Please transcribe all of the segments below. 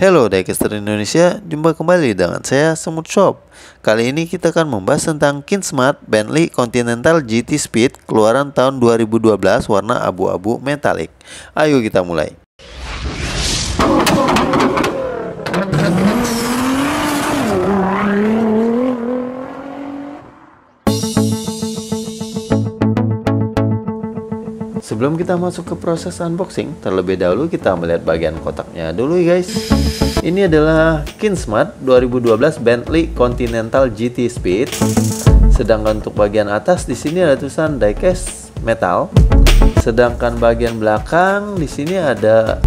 Hello Diecaster Indonesia, jumpa kembali dengan saya Semut Shop. Kali ini kita akan membahas tentang Kinsmart Bentley Continental GT Speed keluaran tahun 2012 warna abu-abu metalik. Ayo kita mulai. Sebelum kita masuk ke proses unboxing, terlebih dahulu kita melihat bagian kotaknya dulu ya guys. Ini adalah Kinsmart 2012 Bentley Continental GT Speed. Sedangkan untuk bagian atas di sini ada tulisan diecast metal. Sedangkan bagian belakang di sini ada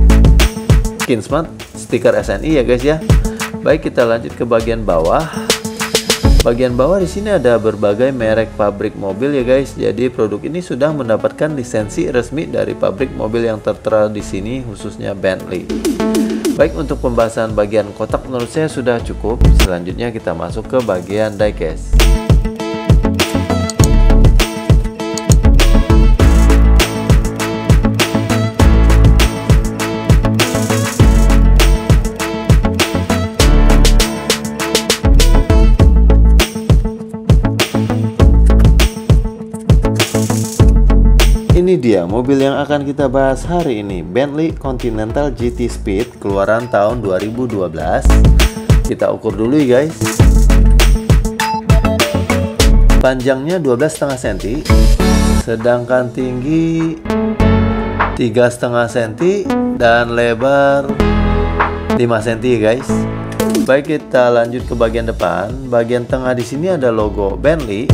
Kinsmart stiker SNI ya guys ya. Baik kita lanjut ke bagian bawah. Bagian bawah di sini ada berbagai merek pabrik mobil ya guys. Jadi produk ini sudah mendapatkan lisensi resmi dari pabrik mobil yang tertera di sini khususnya Bentley. Baik untuk pembahasan bagian kotak menurut saya sudah cukup. Selanjutnya kita masuk ke bagian diecast. Dia mobil yang akan kita bahas hari ini. Bentley Continental GT Speed keluaran tahun 2012 Kita ukur dulu ya guys. Panjangnya 12,5 cm Sedangkan tinggi 3,5 cm Dan lebar 5 cm ya guys. Baik kita lanjut ke bagian depan. Bagian tengah di sini ada logo Bentley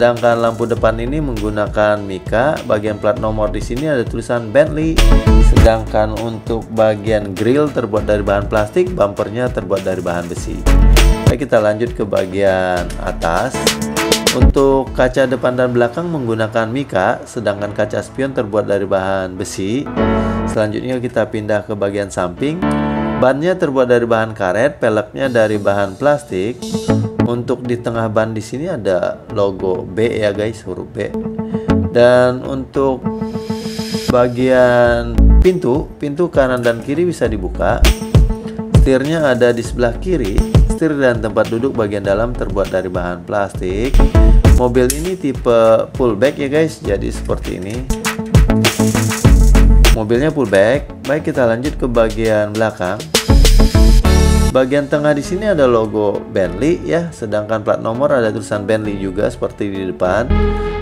Sedangkan lampu depan ini menggunakan Mika. Bagian plat nomor di sini ada tulisan Bentley. Sedangkan untuk bagian grill terbuat dari bahan plastik, bumpernya terbuat dari bahan besi. Baik, kita lanjut ke bagian atas. Untuk kaca depan dan belakang menggunakan Mika, sedangkan kaca spion terbuat dari bahan besi. Selanjutnya kita pindah ke bagian samping. Bannya terbuat dari bahan karet, peleknya dari bahan plastik. Untuk di tengah ban di sini ada logo B ya guys, huruf B. Dan untuk bagian pintu, pintu kanan dan kiri bisa dibuka. Setirnya ada di sebelah kiri. Setir dan tempat duduk bagian dalam terbuat dari bahan plastik. Mobil ini tipe pullback ya guys, jadi seperti ini. Mobilnya pullback. Baik, kita lanjut ke bagian belakang. Bagian tengah di sini ada logo Bentley ya, sedangkan plat nomor ada tulisan Bentley juga seperti di depan.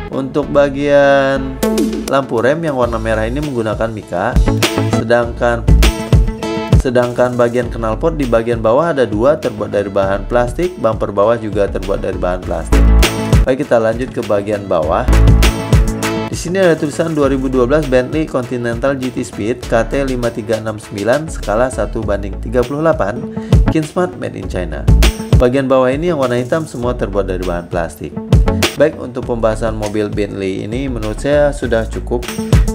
Untuk bagian lampu rem yang warna merah ini menggunakan Mika, sedangkan sedangkan bagian knalpot di bagian bawah ada dua terbuat dari bahan plastik, bumper bawah juga terbuat dari bahan plastik. Baik kita lanjut ke bagian bawah. Di sini ada tulisan 2012 Bentley Continental GT Speed KT5369 skala 1 banding 38 Kinsmart made in China. Bagian bawah ini yang warna hitam semua terbuat dari bahan plastik. Baik untuk pembahasan mobil Bentley ini menurut saya sudah cukup.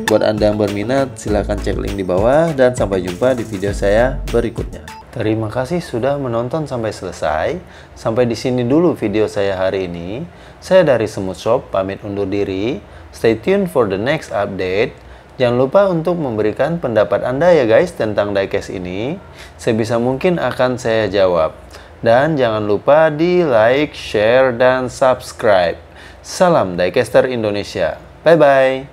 Buat Anda yang berminat silahkan cek link di bawah dan sampai jumpa di video saya berikutnya. Terima kasih sudah menonton sampai selesai. Sampai di sini dulu video saya hari ini. Saya dari Semut Shop pamit undur diri. Stay tuned for the next update. Jangan lupa untuk memberikan pendapat Anda ya guys tentang diecast ini. Sebisa mungkin akan saya jawab. Dan jangan lupa di like, share, dan subscribe. Salam Diecaster Indonesia. Bye-bye.